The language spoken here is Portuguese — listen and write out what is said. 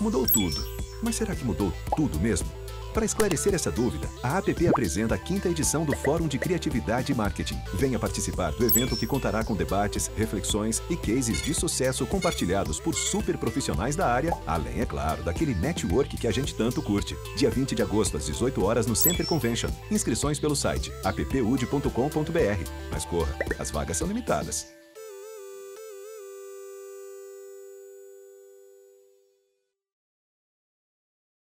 Mudou tudo. Mas será que mudou tudo mesmo? Para esclarecer essa dúvida, a APP apresenta a quinta edição do Fórum de Criatividade e Marketing. Venha participar do evento que contará com debates, reflexões e cases de sucesso compartilhados por super profissionais da área, além, é claro, daquele network que a gente tanto curte. Dia 20 de agosto, às 18 horas, no Center Convention. Inscrições pelo site appude.com.br. Mas corra, as vagas são limitadas.